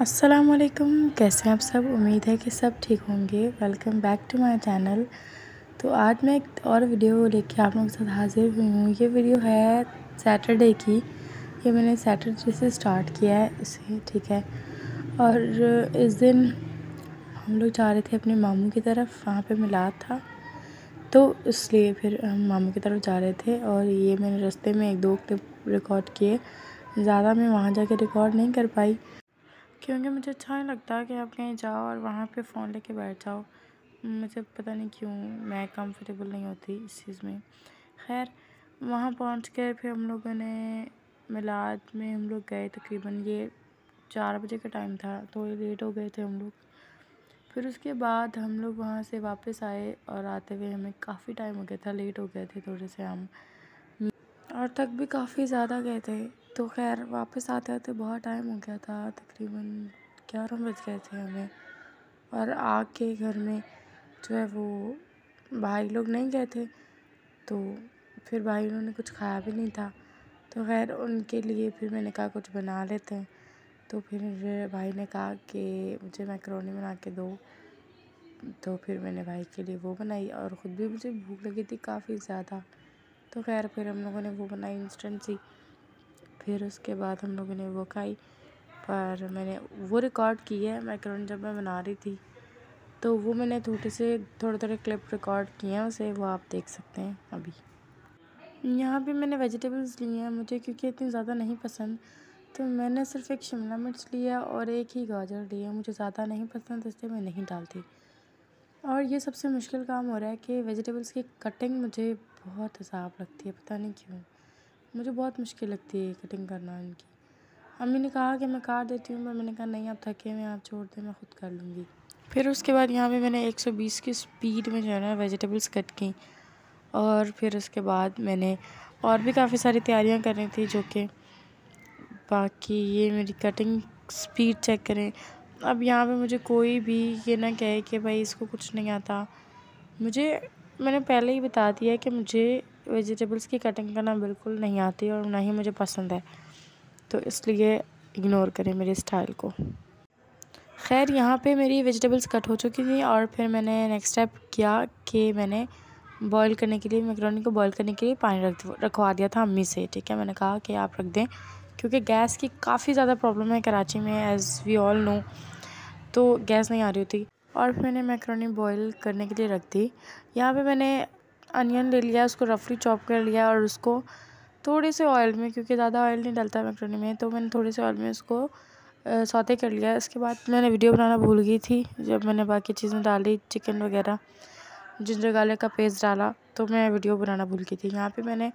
असलकुम कैसे हैं आप सब? उम्मीद है कि सब ठीक होंगे। Welcome back to my channel तो आज मैं एक और वीडियो लेके आप लोगों के साथ हाजिर हुई हूँ। ये वीडियो है सैटरडे की। ये मैंने सैटरडे से स्टार्ट किया है इसे, ठीक है? और इस दिन हम लोग जा रहे थे अपने मामू की तरफ़। वहाँ पे मिला था। तो इसलिए फिर हम मामू की तरफ़ जा रहे थे और ये मैंने रास्ते में एक दो रिकॉर्ड किए। ज़्यादा मैं वहाँ जाके रिकॉर्ड नहीं कर पाई। क्योंकि मुझे अच्छा नहीं लगता कि आप कहीं जाओ और वहाँ पे फ़ोन लेके बैठ जाओ। मुझे पता नहीं क्यों मैं कंफर्टेबल नहीं होती इस चीज़ में। खैर, वहाँ पहुँच के फिर हम लोगों ने मिलाद में हम लोग गए तकरीबन, ये चार बजे का टाइम था तो लेट हो गए थे हम लोग। फिर उसके बाद हम लोग वहाँ से वापस आए और आते हुए हमें काफ़ी टाइम हो गया था लेट हो गए थे थोड़े से हम। और थक भी काफ़ी ज़्यादा गए थे। तो खैर, वापस आते आते बहुत टाइम हो गया था, तकरीबन ग्यारह बज गए थे हमें। और आके घर में जो है वो भाई लोग नहीं गए थे तो फिर भाई उन्होंने कुछ खाया भी नहीं था। तो खैर, उनके लिए फिर मैंने कहा कुछ बना लेते हैं। तो फिर भाई ने कहा कि मुझे मैक्रोनी बना के दो। तो फिर मैंने भाई के लिए वो बनाई और ख़ुद भी मुझे भूख लगी थी काफ़ी ज़्यादा। तो खैर, फिर हम लोगों ने वो बनाई इंस्टेंट सी। फिर उसके बाद हम लोगों ने वो खाई। पर मैंने वो रिकॉर्ड की है मैक्रोन जब मैं बना रही थी तो वो मैंने थोड़े से थोड़े थोड़े क्लिप रिकॉर्ड किए हैं, उसे वो आप देख सकते हैं अभी। यहाँ पे मैंने वेजिटेबल्स लिए हैं मुझे, क्योंकि इतनी ज़्यादा नहीं पसंद। तो मैंने सिर्फ़ एक शिमला मिर्च लिया और एक ही गाजर लिया मुझे ज़्यादा नहीं पसंद, इसलिए मैं नहीं डालती। और ये सबसे मुश्किल काम हो रहा है कि वेजिटेबल्स की कटिंग मुझे बहुत हिसाब लगती है, पता नहीं क्यों। मुझे बहुत मुश्किल लगती है कटिंग करना इनकी अम्मी ने कहा कि मैं काट देती हूँ पर मैंने कहा, नहीं, आप थके हुए आप छोड़ दें, मैं ख़ुद कर लूँगी। फिर उसके बाद यहाँ पे मैंने 120 की स्पीड में जो है ना वेजिटेबल्स कट की और फिर उसके बाद मैंने और भी काफ़ी सारी तैयारियाँ कर रही थी जो कि बाकी ये मेरी कटिंग स्पीड चेक करें। अब यहाँ पे मुझे कोई भी ये ना कहे कि भाई इसको कुछ नहीं आता। मुझे, मैंने पहले ही बता दिया कि मुझे वेजिटेबल्स की कटिंग करना बिल्कुल नहीं आती और ना ही मुझे पसंद है। तो इसलिए इग्नोर करें मेरे स्टाइल को। खैर, यहाँ पे मेरी वेजिटेबल्स कट हो चुकी थी और फिर मैंने नेक्स्ट स्टेप किया कि मैंने बॉईल करने के लिए मैक्रोनी को बॉईल करने के लिए पानी रख रखवा दिया था अम्मी से, ठीक है? मैंने कहा कि आप रख दें क्योंकि गैस की काफ़ी ज़्यादा प्रॉब्लम है कराची में एज़ वी ऑल नो तो गैस नहीं आ रही होती। और फिर मैंने मैक्रोनी बॉईल करने के लिए रख दी। यहाँ पे मैंने अनियन ले लिया, उसको रफली चॉप कर लिया और उसको थोड़े से ऑयल में, क्योंकि ज़्यादा ऑयल नहीं डलता मैक्रोनी में तो मैंने थोड़े से ऑयल में उसको सौते कर लिया। इसके बाद मैंने वीडियो बनाना भूल गई थी, जब मैंने बाकी चीज़ें डाली, चिकन वगैरह, जिंजर गार्लिक का पेस्ट डाला तो मैं वीडियो बनाना भूल गई थी। यहाँ पे मैंने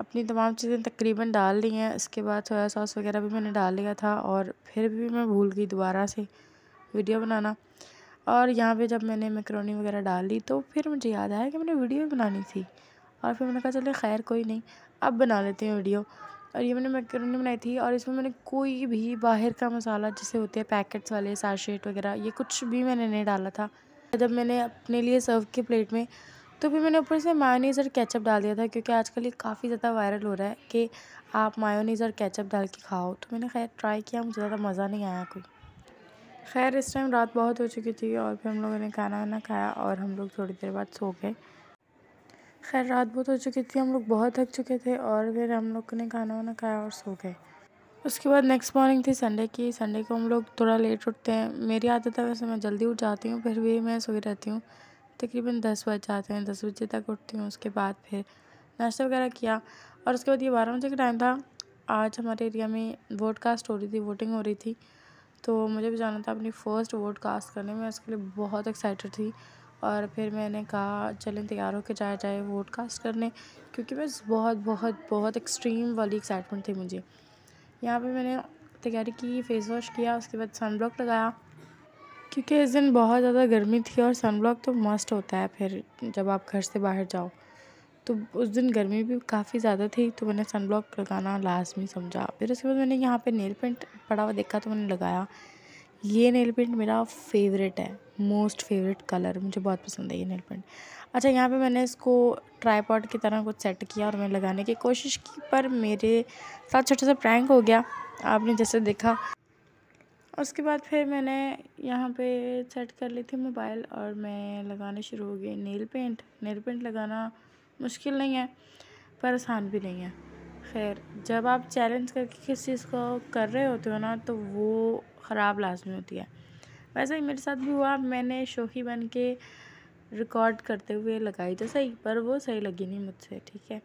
अपनी तमाम चीज़ें तकरीबन डाल ली हैं। इसके बाद सोया सॉस वगैरह भी मैंने डाल लिया था और फिर भी मैं भूल गई दोबारा से वीडियो बनाना। और यहाँ पे जब मैंने मैक्रोनी वगैरह डाल दी तो फिर मुझे याद आया कि मैंने वीडियो भी बनानी थी। और फिर मैंने कहा चले खैर, कोई नहीं, अब बना लेते हैं वीडियो। और ये मैंने मैक्रोनी बनाई थी, और इसमें मैंने कोई भी बाहर का मसाला, जैसे होते हैं पैकेट्स वाले साशेट वगैरह, ये कुछ भी मैंने नहीं डाला था। जब मैंने अपने लिए सर्व की प्लेट में तो फिर मैंने ऊपर से मायोनीज़ और केचप डाल दिया था, क्योंकि आजकल ये काफ़ी ज़्यादा वायरल हो रहा है कि आप मायोनीज़ और केचप डाल के खाओ। तो मैंने खैर ट्राई किया, मुझे ज़्यादा मज़ा नहीं आया कोई। खैर, इस टाइम रात बहुत हो चुकी थी और फिर हम लोगों ने खाना वाना खाया और हम लोग थोड़ी देर बाद सो गए। खैर, रात बहुत हो चुकी थी, हम लोग बहुत थक चुके थे और फिर हम लोग ने खाना वाना खाया और सो गए। उसके बाद नेक्स्ट मॉर्निंग थी संडे की। संडे को हम लोग थोड़ा लेट उठते हैं। मेरी आदत है वैसे मैं जल्दी उठ जाती हूँ, फिर भी मैं सोई रहती हूँ। तकरीबन दस बज जाते हैं, दस बजे तक उठती हूँ। उसके बाद फिर नाश्ता वगैरह किया और उसके बाद ये बारह बजे का टाइम था। आज हमारे एरिया में वोट कास्ट हो रही थी वोटिंग हो रही थी। तो मुझे भी जाना था अपनी फ़र्स्ट वोट कास्ट करने में, उसके लिए बहुत एक्साइटेड थी। और फिर मैंने कहा, चलें तैयार होकर जाए जाए वोट कास्ट करने, क्योंकि मैं बहुत बहुत बहुत एक्सट्रीम वाली एक्साइटमेंट थी मुझे। यहाँ पे मैंने तैयारी की फ़ेस वॉश किया, उसके बाद सन ब्लॉक लगाया, क्योंकि इस दिन बहुत ज़्यादा गर्मी थी और सन ब्लॉक तो मस्ट होता है फिर जब आप घर से बाहर जाओ। तो उस दिन गर्मी भी काफ़ी ज़्यादा थी तो मैंने सन ब्लॉक लगाना लाजमी समझा। फिर उसके बाद मैंने यहाँ पे नेल पेंट पड़ा हुआ देखा तो मैंने लगाया। ये नेल पेंट मेरा फेवरेट है मोस्ट फेवरेट कलर मुझे बहुत पसंद है ये नेल पेंट अच्छा यहाँ पे मैंने इसको ट्राईपॉड की तरह कुछ सेट किया और मैं लगाने की कोशिश की, पर मेरे साथ छोटा सा प्रैंक हो गया, आपने जैसे देखा। उसके बाद फिर मैंने यहाँ पे सेट कर ली थी मोबाइल और मैं लगाने शुरू हो गई नेल पेंट नेल पेंट लगाना मुश्किल नहीं है, पर आसान भी नहीं है। खैर, जब आप चैलेंज करके किस चीज़ को कर रहे होते हो ना तो वो ख़राब लाजमी होती है। वैसे ही मेरे साथ भी हुआ, मैंने शोखी बन के रिकॉर्ड करते हुए लगाई तो सही, पर वो सही लगी नहीं मुझसे, ठीक है?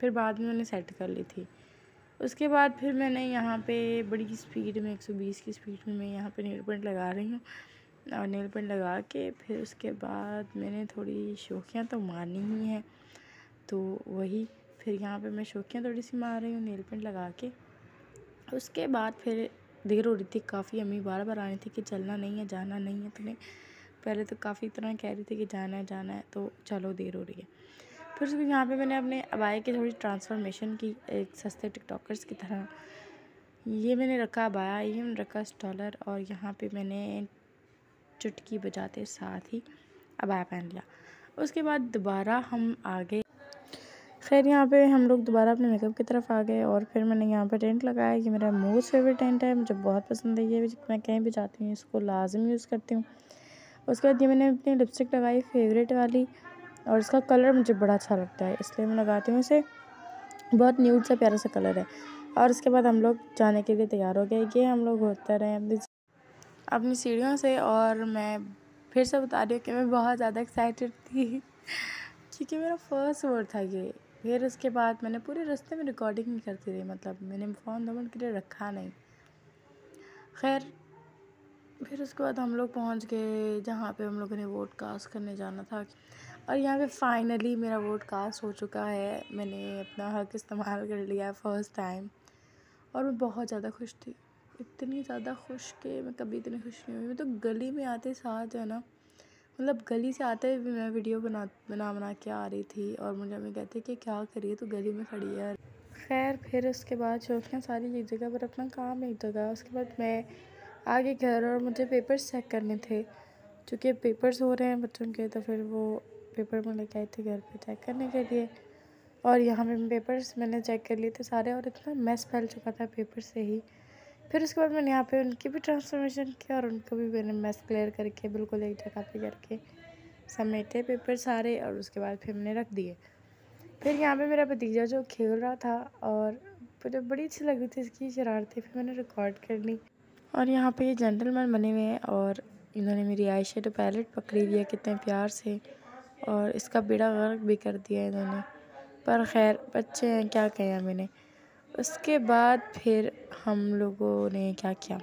फिर बाद में मैंने सेट कर ली थी। उसके बाद फिर मैंने यहाँ पे बड़ी स्पीड में 120 की स्पीड में मैं यहाँ पे नेल पेंट लगा रही हूँ। और नेल पेंट लगा के फिर उसके बाद मैंने थोड़ी शोखियाँ तो मारनी ही हैं। तो वही फिर यहाँ पे मैं शौकियाँ थोड़ी सी मार रही हूँ, नेल पेंट लगा के। उसके बाद फिर देर हो रही थी काफ़ी, अम्मी बार बार आ रही थी कि चलना नहीं है, जाना नहीं है तुम्हें। पहले तो काफ़ी तरह कह रही थी कि जाना है जाना है तो चलो देर हो रही है। फिर उसके यहाँ पे मैंने अपने अबाई की थोड़ी ट्रांसफॉर्मेशन की, एक सस्ते टिकटॉकर्स की तरह। ये मैंने रखा अबाया ये मैंने रखा स्टॉलर और यहाँ पे मैंने चुटकी बजाते साथ ही अबाया पहन लिया। उसके बाद दोबारा हम आ गए खैर यहाँ पे हम लोग दोबारा अपने मेकअप की तरफ़ आ गए और फिर मैंने यहाँ पर टेंट लगाया। ये मेरा मोस्ट फेवरेट टेंट है, मुझे बहुत पसंद है। ये मैं कहीं भी जाती हूँ, इसको लाजम यूज़ करती हूँ। उसके बाद ये मैंने अपनी लिपस्टिक लगाई फेवरेट वाली, और इसका कलर मुझे बड़ा अच्छा लगता है, इसलिए मैं लगाती हूँ इसे। बहुत न्यूट सा प्यारा सा कलर है। और उसके बाद हम लोग जाने के लिए तैयार हो गए। ये हम लोग होते रहे अपनी अपनी सीढ़ियों से और मैं फिर से बता रही हूँ कि मैं बहुत ज़्यादा एक्साइटेड थी, क्योंकि मेरा फ़र्स्ट वर्ड था ये। फिर उसके बाद मैंने पूरे रास्ते में रिकॉर्डिंग नहीं करती रही मतलब मैंने फ़ोन दो मिनट के लिए रखा नहीं। खैर, फिर उसके बाद हम लोग पहुँच गए, जहाँ पे हम लोगों ने वोट कास्ट करने जाना था। और यहाँ पे फाइनली मेरा वोट कास्ट हो चुका है। मैंने अपना हक इस्तेमाल कर लिया फ़र्स्ट टाइम और मैं बहुत ज़्यादा खुश थी। इतनी ज़्यादा खुश कि मैं कभी इतनी खुश नहीं हुई। मैं तो गली में आते साथ, है ना? मतलब गली से आते हुए मैं वीडियो बना बना बना के आ रही थी और मुझे मम्मी कहती कि क्या करिए तो गली में खड़ी है खैर, फिर उसके बाद शौकियाँ सारी एक जगह पर अपना काम एक जगह, उसके बाद मैं आगे घर और मुझे पेपर्स चेक करने थे। चूँकि पेपर्स हो रहे हैं बच्चों के तो फिर वो पेपर में लेके आई थी घर पे चेक करने के लिए। और यहाँ पे पेपर्स मैंने चेक कर लिए थे सारे और इतना मैस फैल चुका था पेपर से ही। फिर उसके बाद मैंने यहाँ पे उनकी भी ट्रांसफॉर्मेशन किया और उनको भी मैंने मैस क्लियर करके बिल्कुल एक जगह पे करके समेटे पेपर सारे और उसके बाद फिर मैंने रख दिए। फिर यहाँ पे मेरा भतीजा जो खेल रहा था और मुझे बड़ी अच्छी लग रही थी इसकी शरारतें, फिर मैंने रिकॉर्ड कर ली। और यहाँ पे ये जेंटलमैन बने हुए हैं और इन्होंने मेरी आई शेडो पैलेट पकड़ी हुई है, कितने प्यार से। और इसका बेड़ा गर्क भी कर दिया इन्होंने। पर खैर, बच्चे हैं, क्या कहें मैंने उसके बाद फिर हम लोगों ने क्या किया?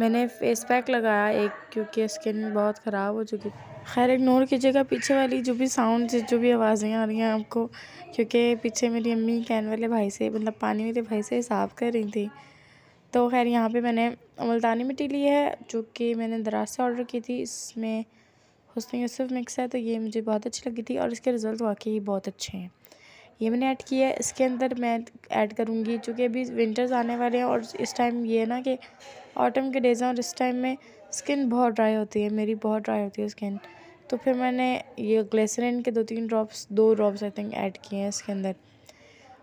मैंने फेस पैक लगाया एक, क्योंकि स्किन बहुत ख़राब हो चुकी। खैर इग्नोर कीजिएगा, पीछे वाली जो भी साउंड जो भी आवाज़ें आ रही हैं आपको, क्योंकि पीछे मेरी अम्मी कैन वाले भाई से मतलब पानी वाले भाई से साफ़ कर रही थी। तो खैर, यहाँ पे मैंने मुल्तानी मिट्टी ली है, जो कि मैंने दराज से ऑर्डर की थी। इसमें हुसन यूसुफ मिक्स है तो ये मुझे बहुत अच्छी लगी थी और इसके रिज़ल्ट वाकई बहुत अच्छे हैं। ये मैंने ऐड किया है। इसके अंदर मैं ऐड करूँगी, चूँकि अभी विंटर्स आने वाले हैं और इस टाइम ये है ना कि ऑटम के डेज़ हैं और इस टाइम में स्किन बहुत ड्राई होती है, मेरी बहुत ड्राई होती है स्किन। तो फिर मैंने ये ग्लेसरिन के दो तीन ड्रॉप्स, दो ड्रॉप्स आई थिंक ऐड किए हैं इसके अंदर।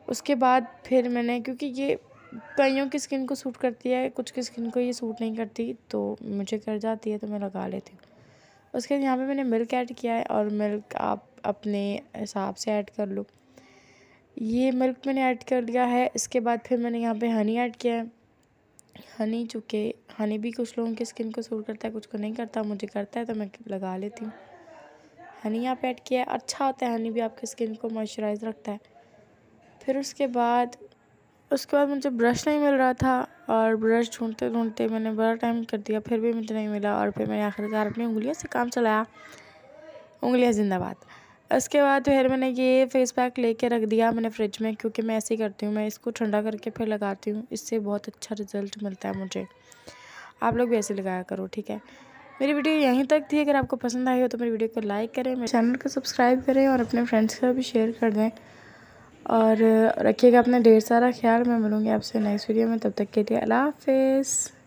उसके बाद फिर मैंने, क्योंकि ये कईयों की स्किन को सूट करती है, कुछ की स्किन को ये सूट नहीं करती तो मुझे कर जाती है तो मैं लगा लेती हूँ। उसके बाद यहाँ पे मैंने मिल्क ऐड किया है और मिल्क आप अपने हिसाब से ऐड कर लो। ये मिल्क मैंने ऐड कर लिया है। इसके बाद फिर मैंने यहाँ पे हनी ऐड किया है। हनी चूँकि हनी भी कुछ लोगों की स्किन को सूट करता है, कुछ को नहीं करता, मुझे करता है तो मैं लगा लेती हूँ। हनी यहाँ पे ऐड किया है। अच्छा होता है हनी भी आपकी स्किन को मॉइस्चराइज रखता है। फिर उसके बाद उसके बाद मुझे ब्रश नहीं मिल रहा था और ब्रश ढूंढते ढूंढते मैंने बड़ा टाइम कर दिया, फिर भी मुझे नहीं मिला और फिर मैंने आखिरकार अपनी उंगलियों से काम चलाया। उंगलियाँ जिंदाबाद। उसके बाद फिर मैंने ये फेस पैक लेके रख दिया मैंने फ्रिज में, क्योंकि मैं ऐसे ही करती हूँ, मैं इसको ठंडा करके फिर लगाती हूँ, इससे बहुत अच्छा रिज़ल्ट मिलता है मुझे। आप लोग भी ऐसे लगाया करो, ठीक है? मेरी वीडियो यहीं तक थी, अगर आपको पसंद आई हो तो मेरी वीडियो को लाइक करें, मेरे चैनल को सब्सक्राइब करें और अपने फ्रेंड्स का भी शेयर कर दें। और रखिएगा अपना ढेर सारा ख्याल, मैं मिलूँगी आपसे नेक्स्ट वीडियो में, तब तक के लिए अल्लाह हाफिज़।